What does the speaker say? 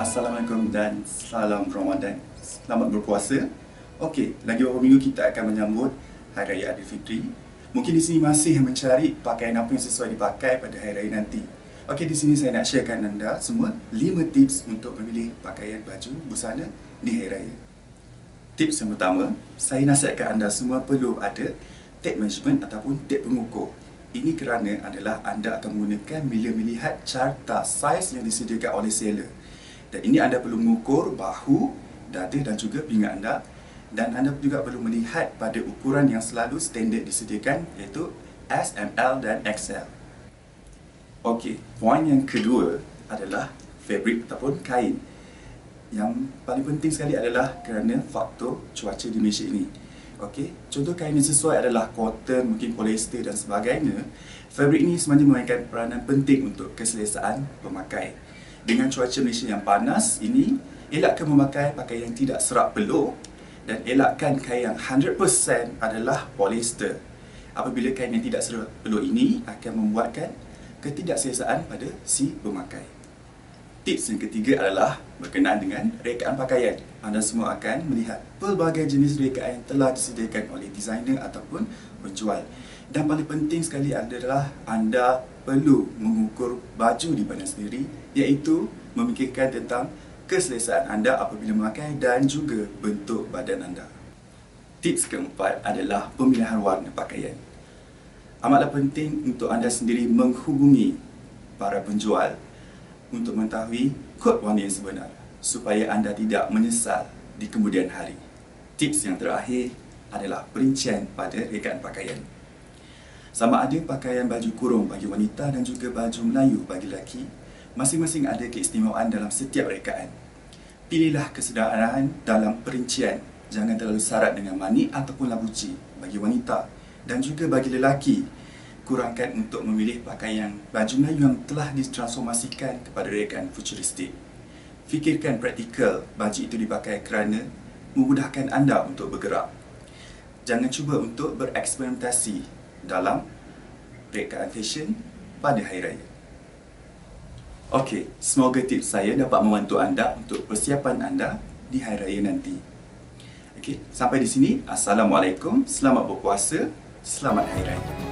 Assalamualaikum dan salam Ramadan. Selamat berpuasa. Okey, lagi beberapa minggu kita akan menyambut Hari Raya Aidilfitri. Mungkin di sini masih mencari pakaian apa yang sesuai dipakai pada hari raya nanti. Okey, di sini saya nak sharekan anda semua 5 tips untuk memilih pakaian baju busana di hari raya. Tips yang pertama, saya nasihatkan anda semua perlu ada tape measurement ataupun tape pengukur. Ini kerana adalah anda akan menggunakan bila melihat carta saiz yang disediakan oleh seller. Dan ini anda perlu mengukur bahu, dada dan juga pinggang anda dan anda juga perlu melihat pada ukuran yang selalu standard disediakan iaitu S, M, L dan XL. Okey, poin yang kedua adalah fabric ataupun kain. Yang paling penting sekali adalah kerana faktor cuaca di Malaysia ini. Okey, contoh kain yang sesuai adalah cotton, mungkin polyester dan sebagainya. Fabric ini sebenarnya memainkan peranan penting untuk keselesaan pemakai. Dengan cuaca Malaysia yang panas ini, elakkan memakai pakaian yang tidak serap peluh dan elakkan kain yang 100% adalah polyester. Apabila kain yang tidak serap peluh ini akan membuatkan ketidakselesaan pada si pemakai. Tips yang ketiga adalah berkenaan dengan rekaan pakaian. Anda semua akan melihat pelbagai jenis rekaan yang telah disediakan oleh designer ataupun penjual. Dan paling penting sekali adalah anda perlu mengukur baju di badan sendiri iaitu memikirkan tentang keselesaan anda apabila memakai dan juga bentuk badan anda. Tips keempat adalah pemilihan warna pakaian. Amatlah penting untuk anda sendiri menghubungi para penjual untuk mengetahui kod warna yang sebenar supaya anda tidak menyesal di kemudian hari. Tips yang terakhir adalah perincian pada rekaan pakaian. Sama ada pakaian baju kurung bagi wanita dan juga baju Melayu bagi lelaki, masing-masing ada keistimewaan dalam setiap rekaan. Pilihlah kesedaran dalam perincian. Jangan terlalu syarat dengan manik ataupun labuci bagi wanita dan juga bagi lelaki kurangkan untuk memilih pakaian baju Melayu yang telah ditransformasikan kepada rekaan futuristik. Fikirkan praktikal baju itu dipakai kerana memudahkan anda untuk bergerak. Jangan cuba untuk bereksperimentasi dalam rekaan fashion pada hari raya. Okey, semoga tips saya dapat membantu anda untuk persiapan anda di hari raya nanti. Okey, sampai di sini. Assalamualaikum, selamat berpuasa, selamat hari raya.